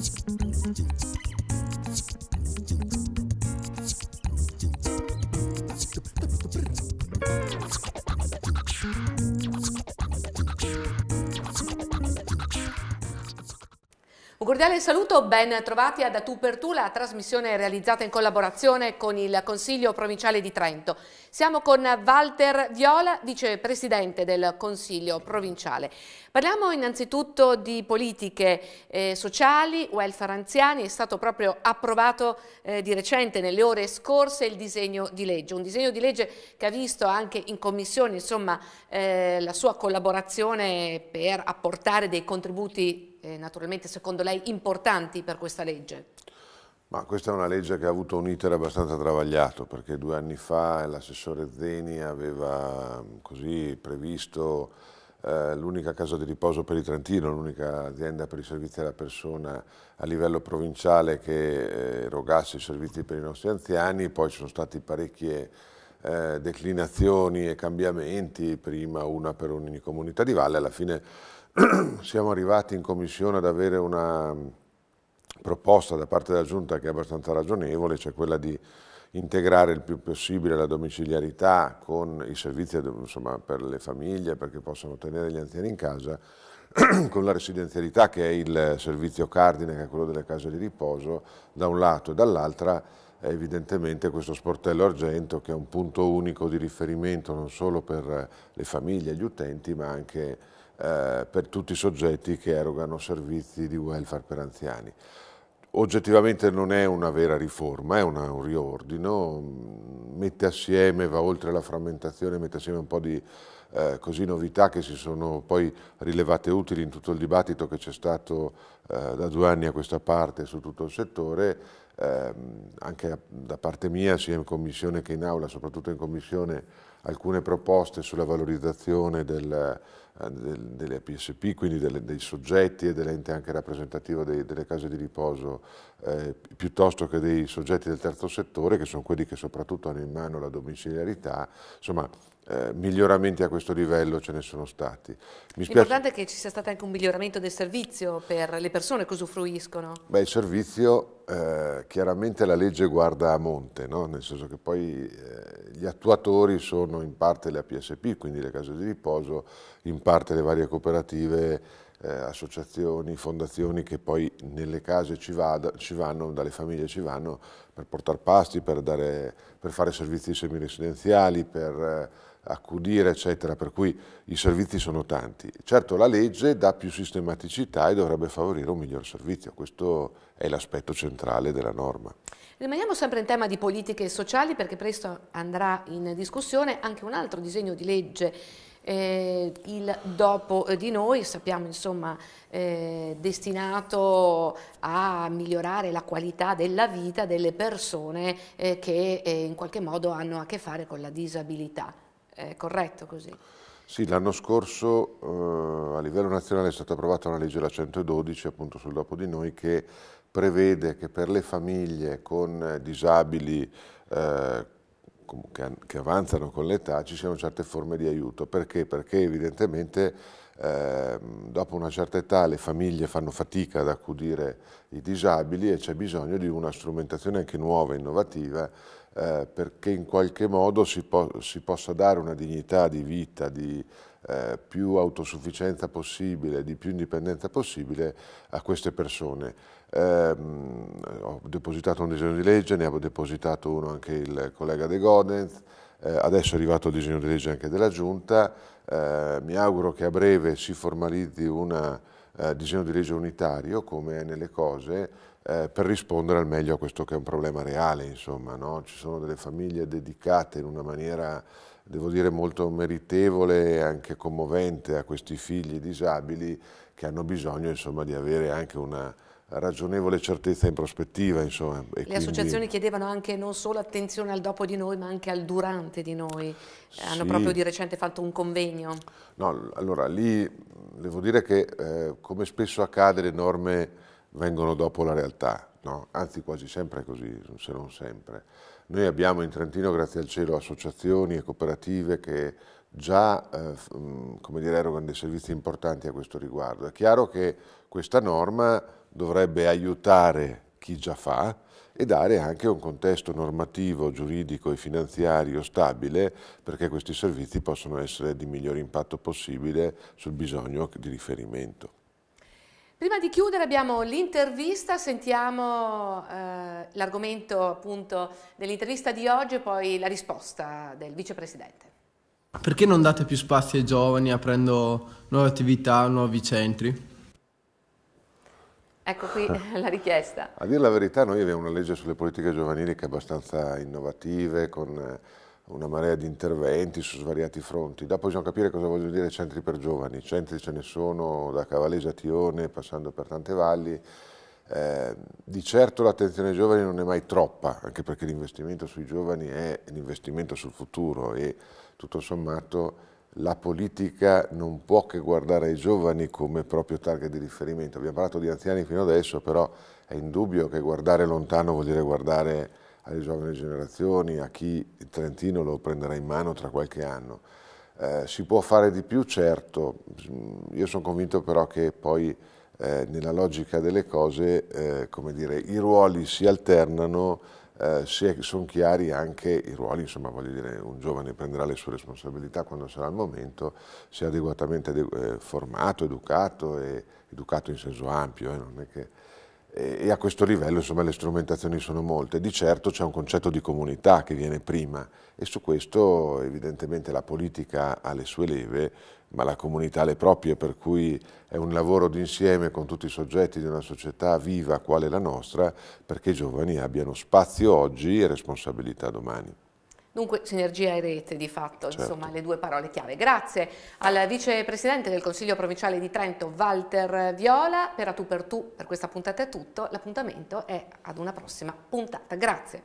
Un cordiale saluto, ben trovati a Da Tu per Tu, la trasmissione realizzata in collaborazione con il Consiglio Provinciale di Trento. Siamo con Walter Viola, vicepresidente del Consiglio Provinciale. Parliamo innanzitutto di politiche eh, sociali, welfare anziani, è stato proprio approvato eh, di recente, nelle ore scorse, il disegno di legge. Un disegno di legge che ha visto anche in commissione insomma, eh, la sua collaborazione per apportare dei contributi eh, naturalmente secondo lei importanti per questa legge? Ma questa è una legge che ha avuto un iter abbastanza travagliato perché due anni fa l'assessore Zeni aveva così previsto eh, l'unica casa di riposo per i Trentino, l'unica azienda per i servizi alla persona a livello provinciale che eh, erogasse i servizi per i nostri anziani, poi ci sono stati parecchie eh, declinazioni e cambiamenti, prima una per ogni comunità di valle, alla fine siamo arrivati in commissione ad avere una proposta da parte della Giunta che è abbastanza ragionevole, cioè quella di integrare il più possibile la domiciliarità con i servizi insomma, per le famiglie perché possano tenere gli anziani in casa, con la residenzialità che è il servizio cardine, che è quello delle case di riposo, da un lato e dall'altra evidentemente questo sportello argento che è un punto unico di riferimento non solo per le famiglie e gli utenti ma anche eh, per tutti i soggetti che erogano servizi di welfare per anziani. Oggettivamente non è una vera riforma, è una, un riordino, mette assieme, va oltre la frammentazione, mette assieme un po' di eh, così novità che si sono poi rilevate utili in tutto il dibattito che c'è stato eh, da due anni a questa parte su tutto il settore, eh, anche da parte mia sia in commissione che in aula, soprattutto in commissione, alcune proposte sulla valorizzazione del, delle PSP, quindi delle, dei soggetti e dell'ente anche rappresentativo dei, delle case di riposo, eh, piuttosto che dei soggetti del terzo settore, che sono quelli che soprattutto hanno in mano la domiciliarità, insomma eh, miglioramenti a questo livello ce ne sono stati. L'importante è che ci sia stato anche un miglioramento del servizio per le persone che usufruiscono. Beh, il servizio, eh, chiaramente la legge guarda a monte, no? nel senso che poi eh, gli attuatori sono in parte le APSP, quindi le case di riposo, in parte le varie cooperative, eh, associazioni, fondazioni che poi nelle case ci, vada, ci, vanno, dalle famiglie ci vanno per portare pasti, per, dare, per fare servizi semiresidenziali, per eh, accudire, eccetera, per cui i servizi sono tanti. Certo la legge dà più sistematicità e dovrebbe favorire un miglior servizio, questo è l'aspetto centrale della norma. Rimaniamo sempre in tema di politiche sociali perché presto andrà in discussione anche un altro disegno di legge eh, il dopo di noi, sappiamo insomma eh, destinato a migliorare la qualità della vita delle persone eh, che eh, in qualche modo hanno a che fare con la disabilità. È corretto così? Sì, l'anno scorso eh, a livello nazionale è stata approvata una legge, la 112, appunto sul dopo di noi, che prevede che per le famiglie con disabili eh, che, avanzano con l'età ci siano certe forme di aiuto. Perché? Perché evidentemente eh, dopo una certa età le famiglie fanno fatica ad accudire i disabili e c'è bisogno di una strumentazione anche nuova, innovativa, eh, perché in qualche modo si, po si, possa dare una dignità di vita, di eh, più autosufficienza possibile, di più indipendenza possibile a queste persone. Eh, ho depositato un disegno di legge, ne ha depositato uno anche il collega De Godens, eh, adesso è arrivato il disegno di legge anche della Giunta, eh, mi auguro che a breve si formalizzi un eh, disegno di legge unitario, come è nelle cose, per rispondere al meglio a questo che è un problema reale, insomma, no? ci sono delle famiglie dedicate in una maniera, devo dire, molto meritevole e anche commovente a questi figli disabili che hanno bisogno, insomma, di avere anche una ragionevole certezza in prospettiva. Insomma, Le quindi... associazioni chiedevano anche non solo attenzione al dopo di noi, ma anche al durante di noi. Sì. Hanno proprio di recente fatto un convegno. No, allora lì devo dire che, eh, come spesso accade, le norme vengono dopo la realtà, no? anzi quasi sempre così, se non sempre. Noi abbiamo in Trentino, grazie al cielo, associazioni e cooperative che già eh, dire, erogano dei servizi importanti a questo riguardo. È chiaro che questa norma dovrebbe aiutare chi già fa e dare anche un contesto normativo, giuridico e finanziario stabile perché questi servizi possano essere di miglior impatto possibile sul bisogno di riferimento. Prima di chiudere abbiamo l'intervista, sentiamo eh, l'argomento appunto dell'intervista di oggi e poi la risposta del vicepresidente. Perché non date più spazio ai giovani aprendo nuove attività, nuovi centri? Ecco qui la richiesta. A dire la verità noi abbiamo una legge sulle politiche giovanili che è abbastanza innovativa, con eh, una marea di interventi su svariati fronti. Dopo bisogna capire cosa vogliono dire centri per giovani. Centri ce ne sono da Cavalese a Tione, passando per tante valli. Eh, di certo l'attenzione ai giovani non è mai troppa, anche perché l'investimento sui giovani è l'investimento sul futuro e tutto sommato la politica non può che guardare ai giovani come proprio target di riferimento. Abbiamo parlato di anziani fino adesso, però è indubbio che guardare lontano vuol dire guardare alle giovani generazioni, a chi il Trentino lo prenderà in mano tra qualche anno. Eh, si può fare di più, certo, io sono convinto però che poi eh, nella logica delle cose eh, come dire, i ruoli si alternano eh, sono chiari anche i ruoli, insomma voglio dire, un giovane prenderà le sue responsabilità quando sarà il momento, sia adeguatamente eh, formato, educato e educato in senso ampio, eh, che, e, a questo livello insomma le strumentazioni sono molte. Di certo c'è un concetto di comunità che viene prima e su questo evidentemente la politica ha le sue leve, ma la comunità le proprie, per cui è un lavoro d'insieme con tutti i soggetti di una società viva quale la nostra, perché i giovani abbiano spazio oggi e responsabilità domani. Dunque sinergia e rete di fatto, certo. insomma le due parole chiave. Grazie al vicepresidente del Consiglio Provinciale di Trento Walter Viola, per A Tu per Tu per questa puntata è tutto, l'appuntamento è ad una prossima puntata. Grazie.